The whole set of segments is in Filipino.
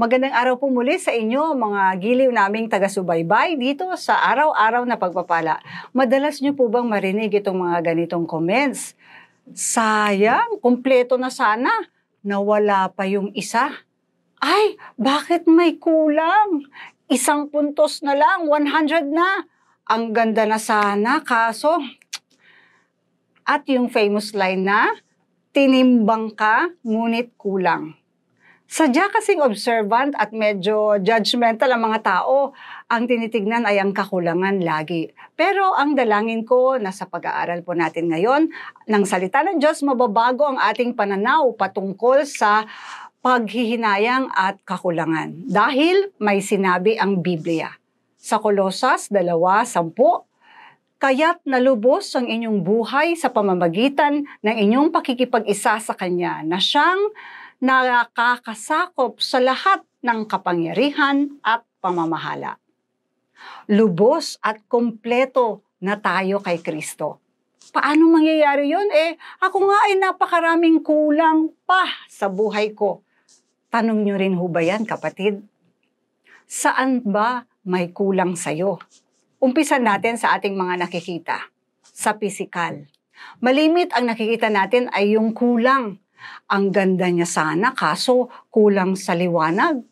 Magandang araw po muli sa inyo mga giliw naming taga-subaybay dito sa araw-araw na pagpapala. Madalas nyo po bang marinig itong mga ganitong comments? Sayang, kumpleto na sana. Nawala pa yung isa. Ay, bakit may kulang? Isang puntos na lang, 100 na. Ang ganda na sana, kaso... At yung famous line na, tinimbang ka, ngunit kulang. Sadya kasing observant at medyo judgmental ang mga tao. Ang tinitignan ay ang kakulangan lagi. Pero ang dalangin ko na sa pag-aaral po natin ngayon, ng salita ng Diyos, mababago ang ating pananaw patungkol sa paghihinayang at kakulangan. Dahil may sinabi ang Biblia. Sa Kolosas 2.10, Kaya't nalubos ang inyong buhay sa pamamagitan ng inyong pakikipag-isa sa Kanya na siyang nakakasakop sa lahat ng kapangyarihan at pamamahala. Lubos at kompleto na tayo kay Kristo. Paano mangyayari yon? Eh, ako nga ay napakaraming kulang pa sa buhay ko. Tanong nyo rin ho ba yan, kapatid? Saan ba may kulang sa'yo? Umpisa natin sa ating mga nakikita. Sa pisikal. Malimit ang nakikita natin ay yung kulang ang ganda niya sana, kaso kulang sa liwanag,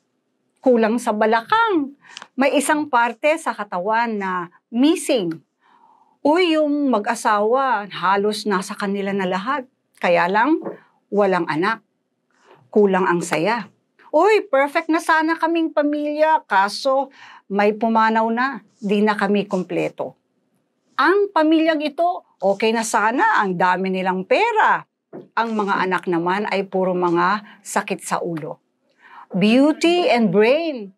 kulang sa balakang. May isang parte sa katawan na missing. Uy, yung mag-asawa, halos nasa kanila na lahat. Kaya lang, walang anak. Kulang ang saya. Uy, perfect na sana kaming pamilya, kaso may pumanaw na, di na kami kompleto. Ang pamilyang ito, okay na sana, ang dami nilang pera, ang mga anak naman ay puro mga sakit sa ulo. Beauty and brain,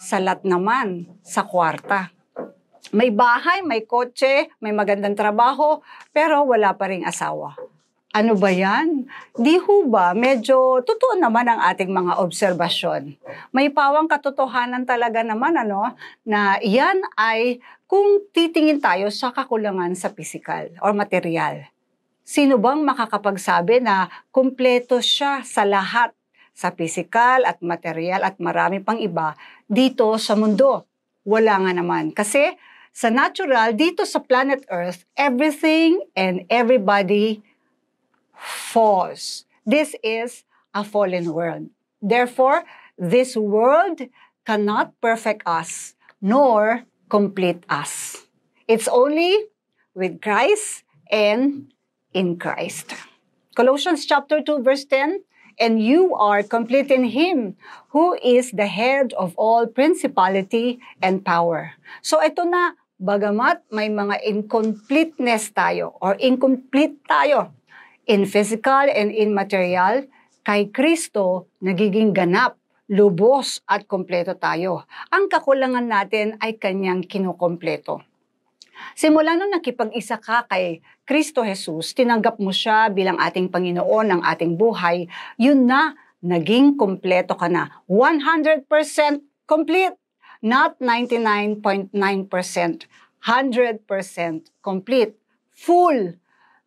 salat naman sa kwarta. May bahay, may kotse, may magandang trabaho, pero wala pa ring asawa. Ano ba yan? Di ho ba, medyo totoo naman ang ating mga obserbasyon. May pawang katotohanan talaga naman ano, na yan ay kung titingin tayo sa kakulangan sa pisikal or material. Sino bang makakapagsabi na kumpleto siya sa lahat, sa pisikal at material at marami pang iba dito sa mundo? Wala nga naman. Kasi sa natural, dito sa planet Earth, everything and everybody falls. This is a fallen world. Therefore, this world cannot perfect us nor complete us. It's only with Christ and in Christ. Colossians chapter 2 verse 10, and you are complete in him who is the head of all principality and power. So ito na, bagamat may mga incompleteness tayo or incomplete tayo in physical and in material, kay Kristo nagiging ganap, lubos at kompleto tayo. Ang kakulangan natin ay kanyang kinukompleto. Simula nung nakipag-isa ka kay Kristo Jesus, tinanggap mo siya bilang ating Panginoon ng ating buhay, yun na, naging kompleto ka na. 100% complete. Not 99.9%. 100% complete. Full.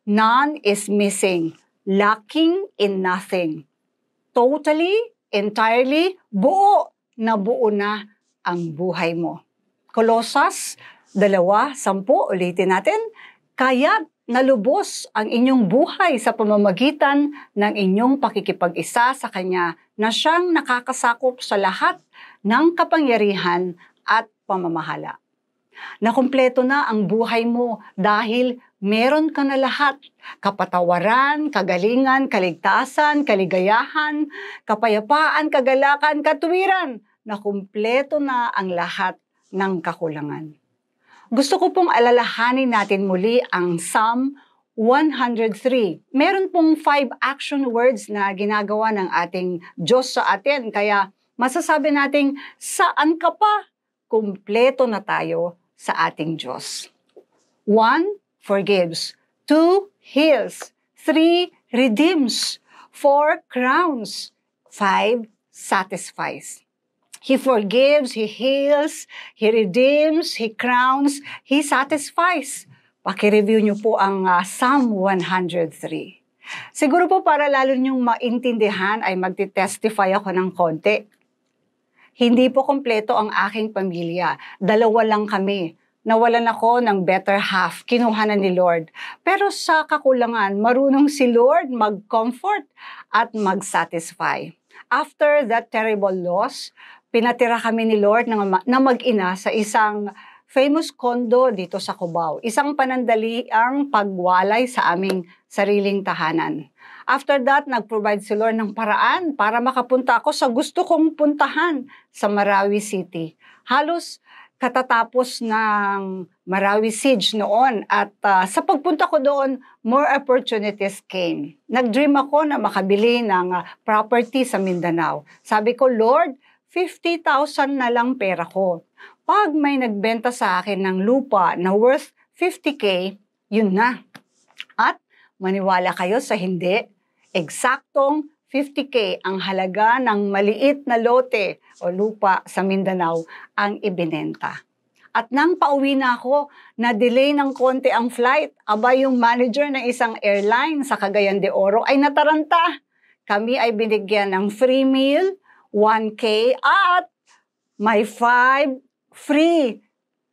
None is missing. Lacking in nothing. Totally, entirely, buo na buo na ang buhay mo. Colossus Dalawa, sampu, ulitin natin. Kaya nalubos ang inyong buhay sa pamamagitan ng inyong pakikipag-isa sa Kanya na siyang nakakasakop sa lahat ng kapangyarihan at pamamahala. Nakumpleto na ang buhay mo dahil meron ka na lahat. Kapatawaran, kagalingan, kaligtasan, kaligayahan, kapayapaan, kagalakan, katuwiran. Nakumpleto na ang lahat ng kakulangan. Gusto ko pong alalahanin natin muli ang Psalm 103. Meron pong five action words na ginagawa ng ating Diyos sa atin. Kaya masasabi nating saan ka pa? Kumpleto na tayo sa ating Diyos. One, forgives. Two, heals. Three, redeems. Four, crowns. Five, satisfies. He forgives, He heals, He redeems, He crowns, He satisfies. Paki-review niyo po ang uh, Psalm 103. Siguro po para lalo niyong maintindihan ay magti-testify ako ng konti. Hindi po kompleto ang aking pamilya. Dalawa lang kami nawalan ako ng better half, kinuha na ni Lord. Pero sa kakulangan, marunong si Lord mag-comfort at mag-satisfy. After that terrible loss, pinatira kami ni Lord na, na mag-ina sa isang famous condo dito sa Cubao. Isang panandali ang pagwalay sa aming sariling tahanan. After that, nag-provide si Lord ng paraan para makapunta ako sa gusto kong puntahan sa Marawi City. Halos katatapos ng Marawi Siege noon at uh, sa pagpunta ko doon, more opportunities came. Nag-dream ako na makabili ng uh, property sa Mindanao. Sabi ko, Lord, 50,000 na lang pera ko. Pag may nagbenta sa akin ng lupa na worth 50k, yun na. At maniwala kayo sa hindi, eksaktong 50K ang halaga ng maliit na lote o lupa sa Mindanao ang ibinenta. At nang pauwi na ako, na-delay ng konti ang flight, aba yung manager ng isang airline sa Cagayan de Oro ay nataranta. Kami ay binigyan ng free meal, 1K at may 5 free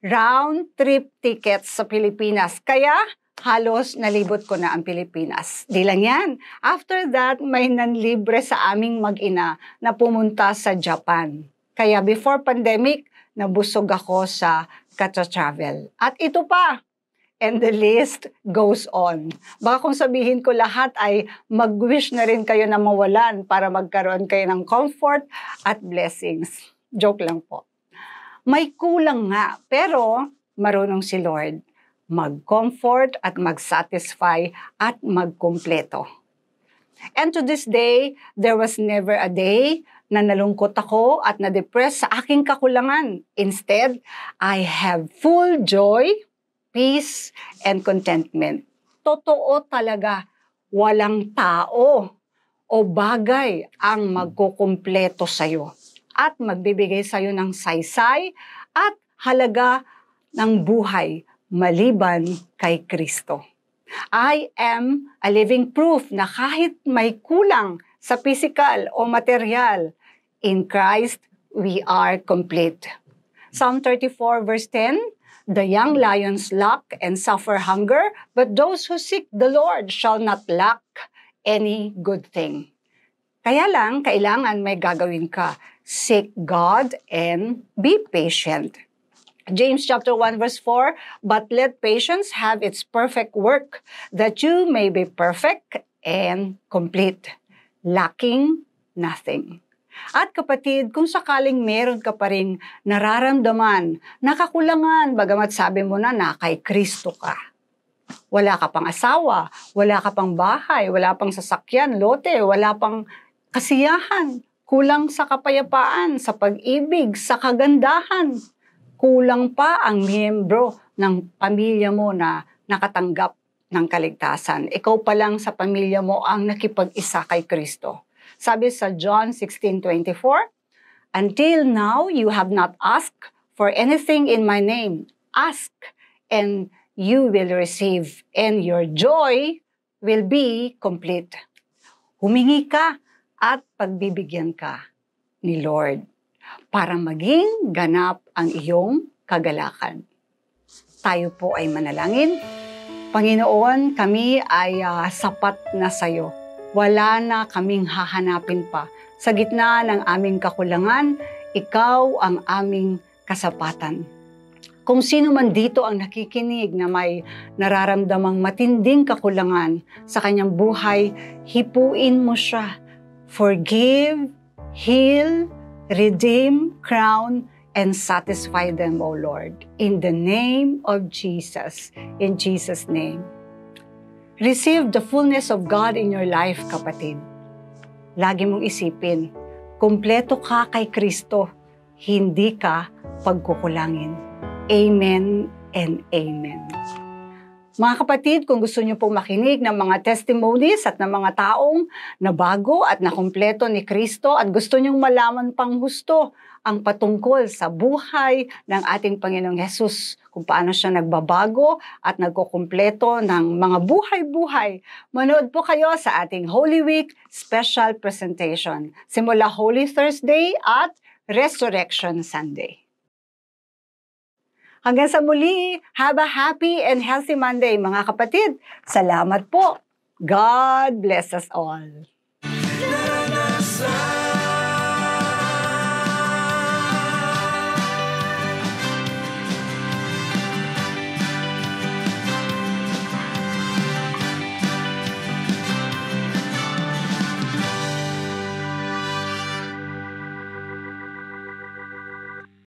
round trip tickets sa Pilipinas. Kaya halos nalibot ko na ang Pilipinas. Di lang yan. After that, may nanlibre sa aming mag-ina na pumunta sa Japan. Kaya before pandemic, nabusog ako sa Kata Travel. At ito pa, and the list goes on. Baka kung sabihin ko lahat ay mag-wish na rin kayo na mawalan para magkaroon kayo ng comfort at blessings. Joke lang po. May kulang nga, pero marunong si Lord mag-comfort at mag-satisfy at magkumpleto. And to this day, there was never a day na nalungkot ako at na-depress sa aking kakulangan. Instead, I have full joy, peace, and contentment. Totoo talaga, walang tao o bagay ang magkukumpleto sa'yo at magbibigay sa'yo ng saysay at halaga ng buhay maliban kay Kristo. I am a living proof na kahit may kulang sa physical o material, in Christ we are complete. Psalm 34 verse 10, The young lions lack and suffer hunger, but those who seek the Lord shall not lack any good thing. Kaya lang, kailangan may gagawin ka. Seek God and be patient. James chapter 1 verse 4, But let patience have its perfect work, that you may be perfect and complete, lacking nothing. At kapatid, kung sakaling meron ka pa rin nararamdaman, nakakulangan, bagamat sabi mo na na kay Kristo ka. Wala ka pang asawa, wala ka pang bahay, wala pang sasakyan, lote, wala pang kasiyahan, kulang sa kapayapaan, sa pag-ibig, sa kagandahan kulang pa ang miyembro ng pamilya mo na nakatanggap ng kaligtasan. Ikaw pa lang sa pamilya mo ang nakipag-isa kay Kristo. Sabi sa John 16:24, Until now you have not asked for anything in my name. Ask and you will receive and your joy will be complete. Humingi ka at pagbibigyan ka ni Lord para maging ganap ang iyong kagalakan. Tayo po ay manalangin. Panginoon, kami ay uh, sapat na sa iyo. Wala na kaming hahanapin pa. Sa gitna ng aming kakulangan, ikaw ang aming kasapatan. Kung sino man dito ang nakikinig na may nararamdamang matinding kakulangan sa kanyang buhay, hipuin mo siya. Forgive, heal, redeem, crown, and satisfy them, O Lord. In the name of Jesus. In Jesus' name. Receive the fullness of God in your life, kapatid. Lagi mong isipin, kumpleto ka kay Kristo, hindi ka pagkukulangin. Amen and Amen. Mga kapatid, kung gusto niyo pong makinig ng mga testimonies at ng mga taong nabago at nakumpleto ni Kristo at gusto niyong malaman pang gusto ang patungkol sa buhay ng ating Panginoong Yesus, kung paano siya nagbabago at nagkukumpleto ng mga buhay-buhay. Manood po kayo sa ating Holy Week special presentation. Simula Holy Thursday at Resurrection Sunday. Hanggang sa muli, have a happy and healthy Monday mga kapatid. Salamat po. God bless us all.